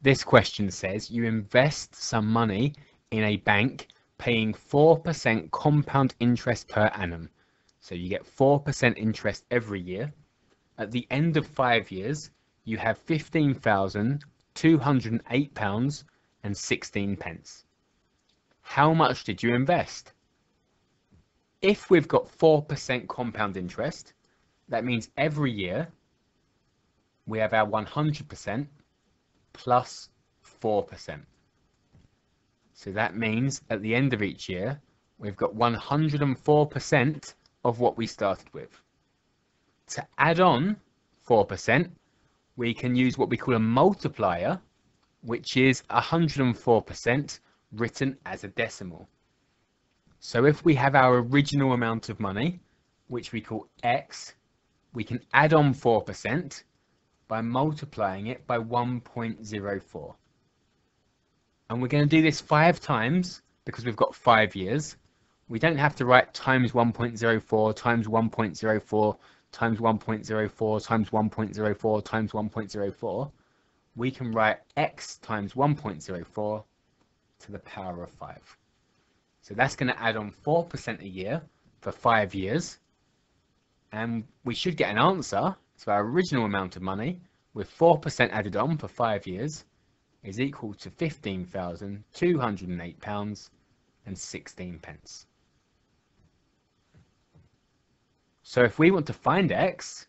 This question says you invest some money in a bank paying 4% compound interest per annum. So you get 4% interest every year. At the end of five years, you have £15,208 and 16 pence. How much did you invest? If we've got 4% compound interest, that means every year we have our 100% plus 4%. So that means at the end of each year, we've got 104% of what we started with. To add on 4%, we can use what we call a multiplier, which is 104% written as a decimal. So if we have our original amount of money, which we call X, we can add on 4% by multiplying it by 1.04. And we're going to do this five times because we've got five years. We don't have to write times 1.04 times 1.04 times 1.04 times 1.04 times 1.04. We can write x times 1.04 to the power of 5. So that's going to add on 4% a year for five years. And we should get an answer. So our original amount of money with 4% added on for five years is equal to £15,208 and 16 pence. So if we want to find x,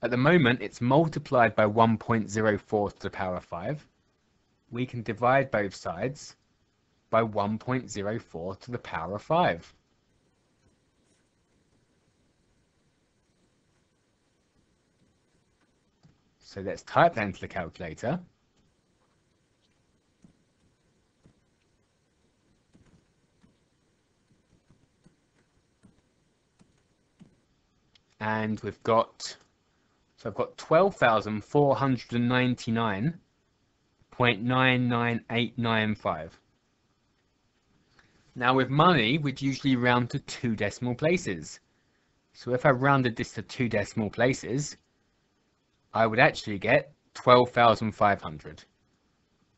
at the moment it's multiplied by 1.04 to the power of 5. We can divide both sides by 1.04 to the power of 5. So let's type that into the calculator. And we've got, so I've got 12,499.99895. Now with money, we'd usually round to two decimal places. So if I rounded this to two decimal places, I would actually get 12,500.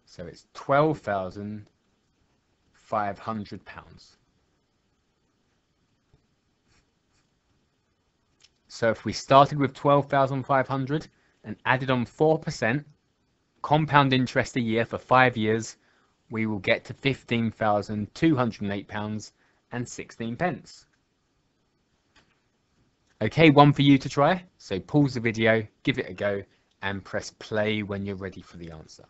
So it's 12,500 pounds. So if we started with 12,500 and added on 4% compound interest a year for five years, we will get to 15,208 pounds and 16 pence. Okay, one for you to try. So pause the video, give it a go, and press play when you're ready for the answer.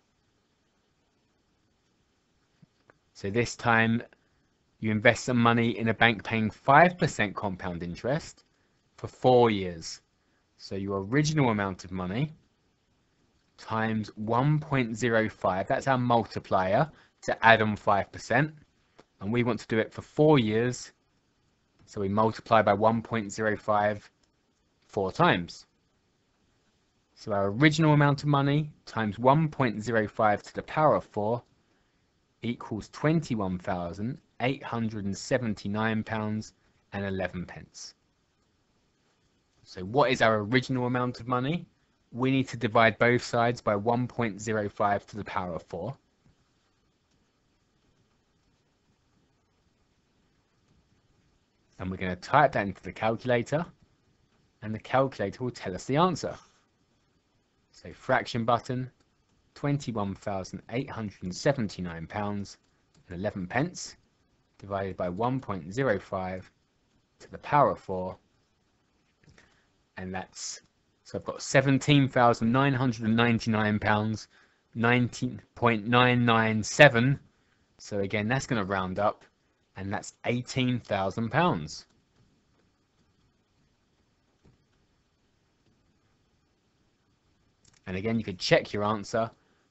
So this time you invest some money in a bank paying 5% compound interest for four years. So your original amount of money times 1.05, that's our multiplier to add on 5%. And we want to do it for four years so we multiply by 1.05 four times. So our original amount of money times 1.05 to the power of 4 equals £21,879 and 11 pence. So what is our original amount of money? We need to divide both sides by 1.05 to the power of 4. And we're going to type that into the calculator and the calculator will tell us the answer. So fraction button, £21,879 and 11 pence divided by 1.05 to the power of 4 and that's so I've got 17,999 pounds 19.997 so again that's going to round up and that's £18,000. And again, you could check your answer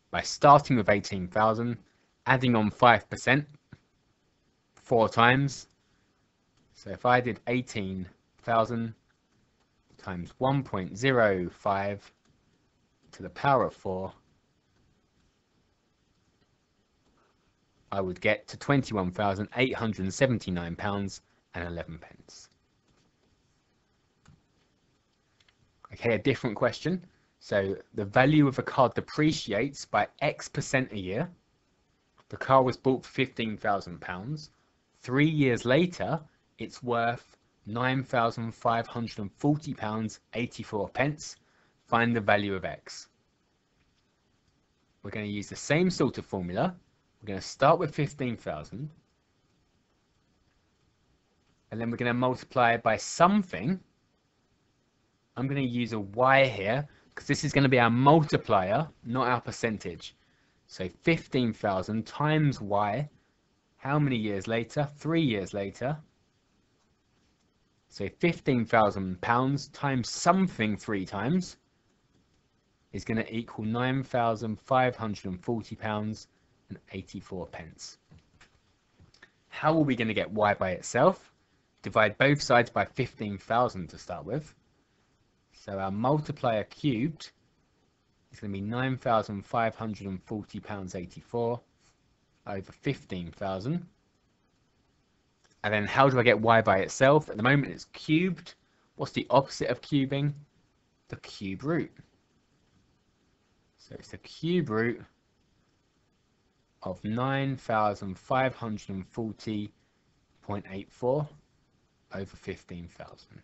by starting with 18,000, adding on 5% four times. So if I did 18,000 times 1.05 to the power of 4, I would get to £21,879 and 11 pence. Okay, a different question. So the value of a car depreciates by X percent a year. The car was bought for £15,000. Three years later, it's worth £9,540.84 pence. Find the value of X. We're going to use the same sort of formula. We're going to start with 15,000 and then we're going to multiply it by something. I'm going to use a y here because this is going to be our multiplier, not our percentage. So 15,000 times y, how many years later? Three years later. So 15,000 pounds times something three times is going to equal 9,540 pounds and 84 pence. How are we going to get y by itself? divide both sides by 15,000 to start with. So our multiplier cubed is going to be 9,540 pounds 84 over 15,000. And then how do I get y by itself? At the moment it's cubed. What's the opposite of cubing? The cube root. So it's the cube root of 9,540.84 over 15,000.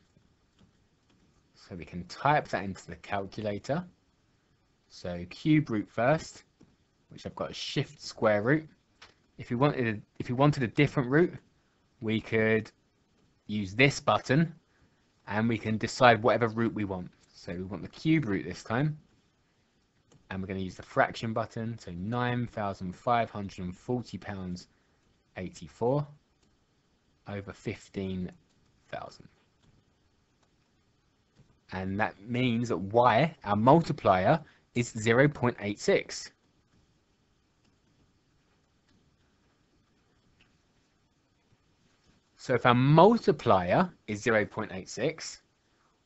So we can type that into the calculator. So cube root first, which I've got a shift square root. If you wanted, a, if you wanted a different root, we could use this button and we can decide whatever root we want. So we want the cube root this time. And we're going to use the fraction button. So 9,540 pounds 84 over 15 thousand. And that means that y, our multiplier, is 0.86. So if our multiplier is 0.86,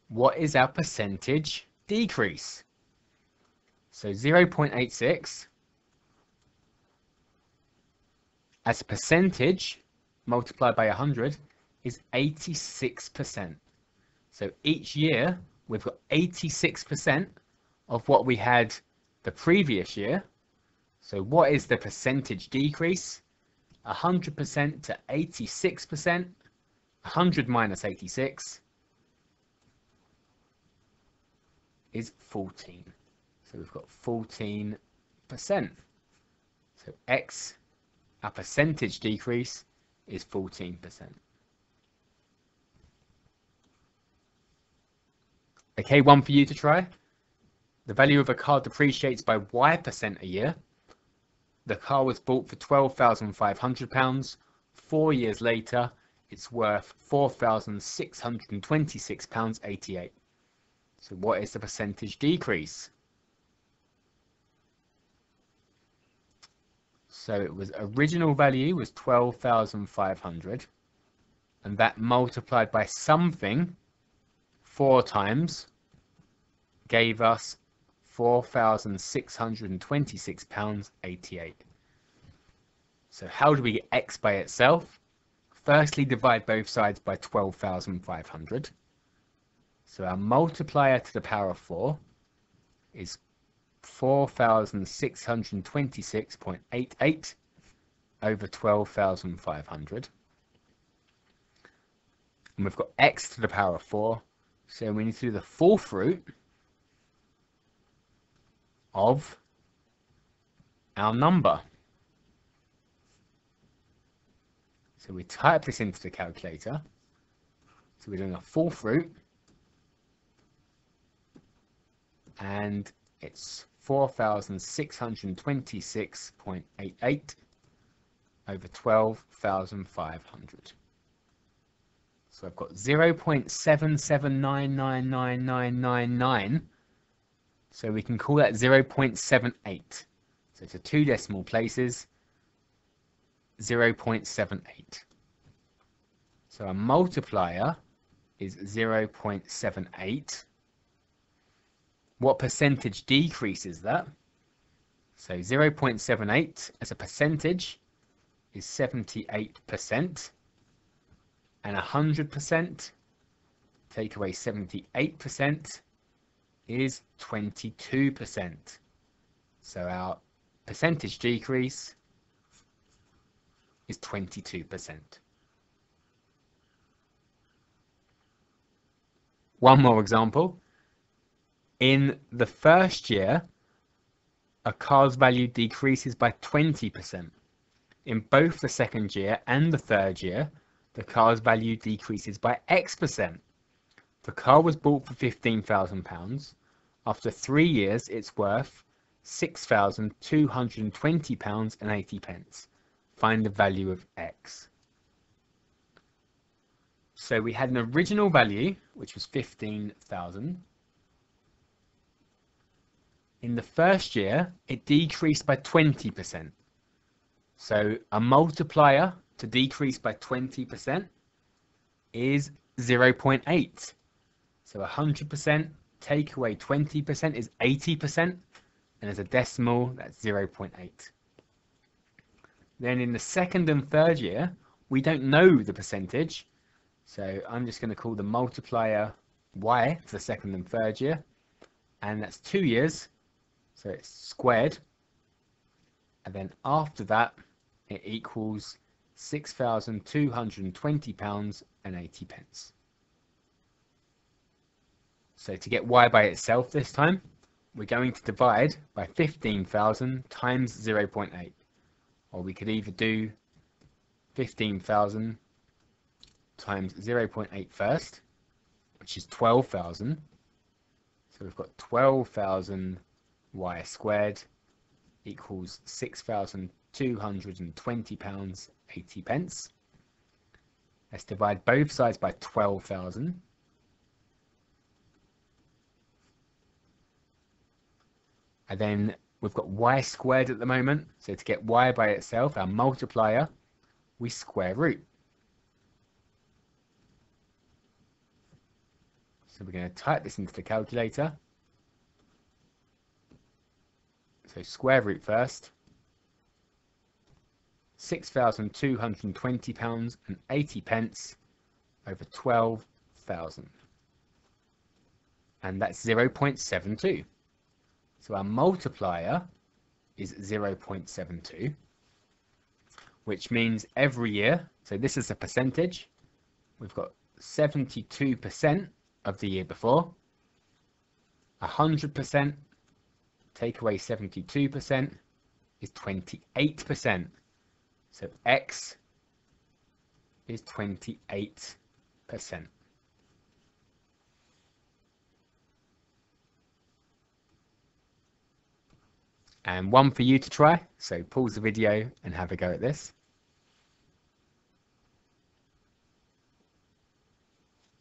what is our percentage decrease? So 0.86 as a percentage multiplied by 100 is 86%. So each year we've got 86% of what we had the previous year. So what is the percentage decrease? 100% to 86%, 100 minus 86 is 14. So we've got 14%. So X, our percentage decrease is 14%. Okay, one for you to try. The value of a car depreciates by Y percent a year. The car was bought for £12,500. Four years later, it's worth £4,626.88. So what is the percentage decrease? So it was original value was 12,500 and that multiplied by something four times gave us £4,626.88. So how do we get x by itself? Firstly, divide both sides by 12,500. So our multiplier to the power of 4 is 4,626.88 over 12,500. And we've got x to the power of 4, so we need to do the fourth root of our number. So we type this into the calculator. So we're doing a fourth root. And it's 4,626.88 over 12,500. So I've got 0.77999999. So we can call that 0.78. So to two decimal places, 0.78. So a multiplier is 0.78. What percentage decreases that? So 0.78 as a percentage is 78% and 100%, take away 78%, is 22%. So our percentage decrease is 22%. One more example. In the first year, a car's value decreases by 20%. In both the second year and the third year, the car's value decreases by X percent. The car was bought for £15,000. After three years, it's worth £6,220 and 80 pence. Find the value of X. So we had an original value, which was 15,000. In the first year, it decreased by 20%. So a multiplier to decrease by 20% is 0.8. So 100% take away 20% is 80%, and as a decimal, that's 0.8. Then in the second and third year, we don't know the percentage, so I'm just going to call the multiplier y for the second and third year, and that's two years, so it's squared, and then after that, it equals £6,220 and 80 pence. So to get y by itself this time, we're going to divide by 15,000 times 0.8. Or we could either do 15,000 times 0.8 first, which is 12,000. So we've got 12,000 y squared equals 6,220 pounds 80 pence. Let's divide both sides by 12,000. And then we've got y squared at the moment. So to get y by itself, our multiplier, we square root. So we're going to type this into the calculator. So square root first. £6,220 and 80 pence over 12,000. And that's 0.72. So our multiplier is 0.72, which means every year, so this is a percentage, we've got 72% of the year before, 100%, take away 72% is 28%. So X is 28%. and one for you to try. So pause the video and have a go at this.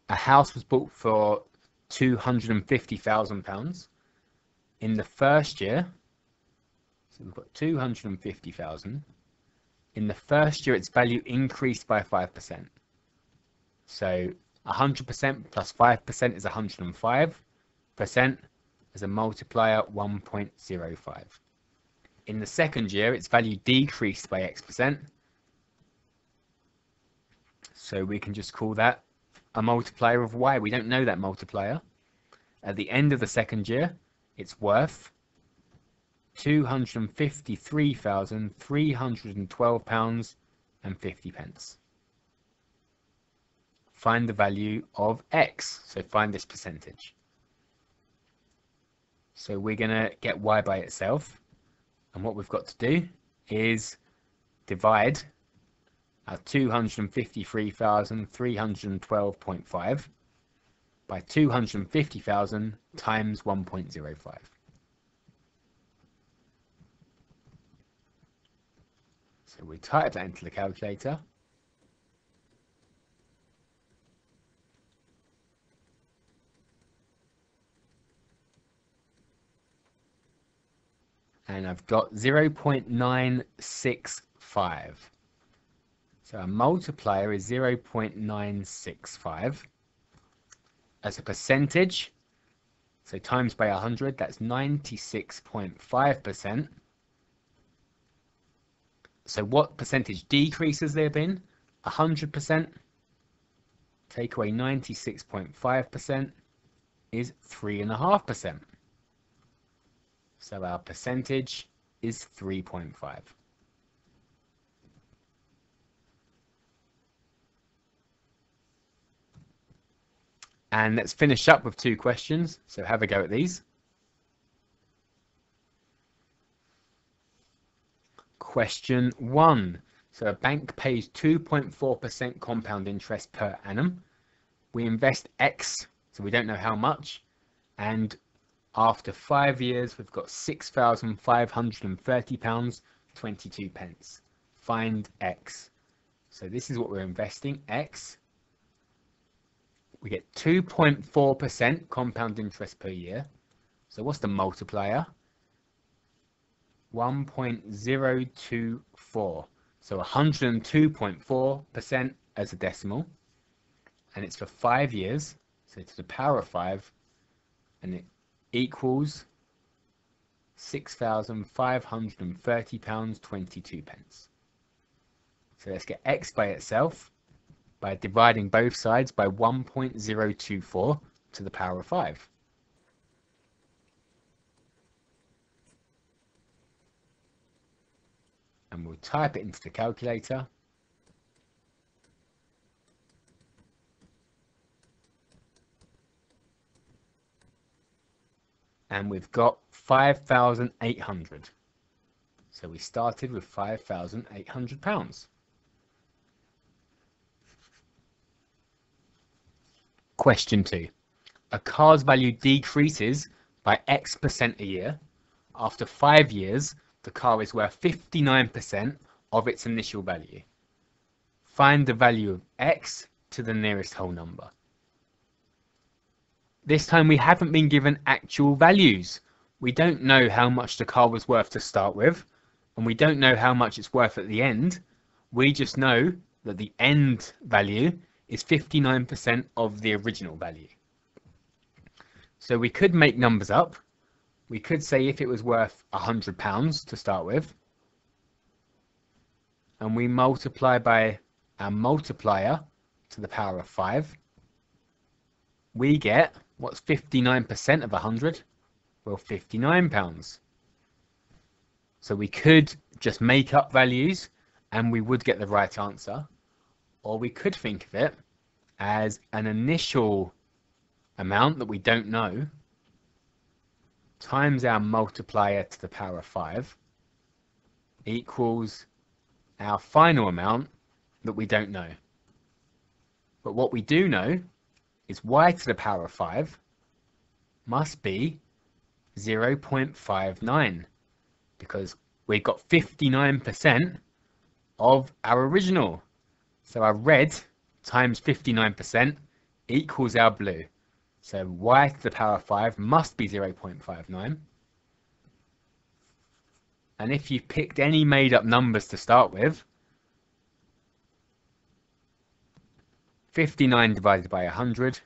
A house was bought for £250,000. In the first year, so we've got 250,000. In the first year, its value increased by 5%. So 100% plus 5% is 105%. As a multiplier, 1.05. In the second year, its value decreased by X percent. So we can just call that a multiplier of Y. We don't know that multiplier. At the end of the second year, it's worth £253,312 and 50 pence. Find the value of X. So find this percentage. So we're going to get Y by itself. And what we've got to do is divide our 253,312.5 by 250,000 times 1.05. So we type that into the calculator. and I've got 0.965. So a multiplier is 0.965. As a percentage, so times by 100, that's 96.5%. So what percentage decreases there been? 100%. Take away 96.5% is 3.5%. So our percentage is 3.5. And let's finish up with two questions. So have a go at these. Question one. So a bank pays 2.4% compound interest per annum. We invest X, so we don't know how much. And after five years, we've got £6,530, 22 pence. Find X. So this is what we're investing, X we get 2.4% compound interest per year. So what's the multiplier? 1.024. So 102.4% as a decimal. And it's for five years. So to the power of five. And it equals £6,530, 22 pence. So let's get x by itself by dividing both sides by 1.024 to the power of 5. And we'll type it into the calculator. And we've got 5,800. So we started with 5,800 pounds. Question 2. A car's value decreases by X percent a year. After five years, the car is worth 59% of its initial value. Find the value of X to the nearest whole number. This time we haven't been given actual values. We don't know how much the car was worth to start with, and we don't know how much it's worth at the end. We just know that the end value is 59% of the original value. So we could make numbers up. We could say if it was worth £100 to start with, and we multiply by our multiplier to the power of 5, we get, what's 59% of 100? Well, 59 pounds. So we could just make up values and we would get the right answer or we could think of it as an initial amount that we don't know times our multiplier to the power of 5 equals our final amount that we don't know. But what we do know is y to the power of 5 must be 0.59 because we've got 59% of our original so our red times 59% equals our blue. So y to the power of 5 must be 0.59. And if you picked any made up numbers to start with, 59 divided by 100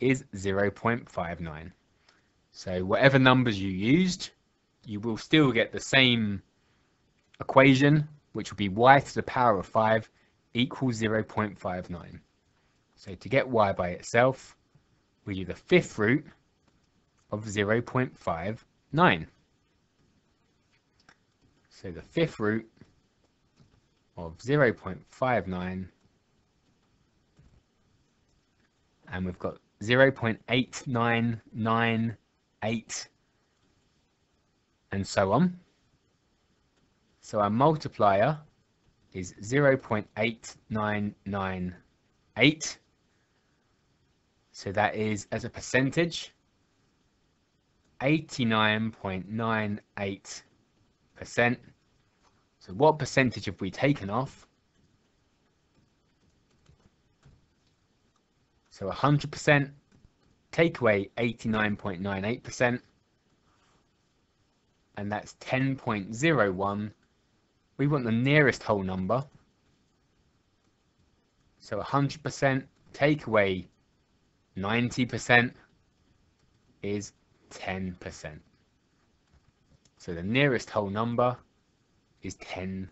is 0.59. So whatever numbers you used, you will still get the same equation, which will be y to the power of 5 equals 0.59. So to get y by itself, we do the fifth root of 0.59. So the fifth root of 0.59 and we've got 0.8998 and so on. So our multiplier is 0.8998. So that is, as a percentage, 89.98%. So what percentage have we taken off? So 100% take away 89.98% and that's 10.01 we want the nearest whole number. So 100% take away 90% is 10%. So the nearest whole number is 10%.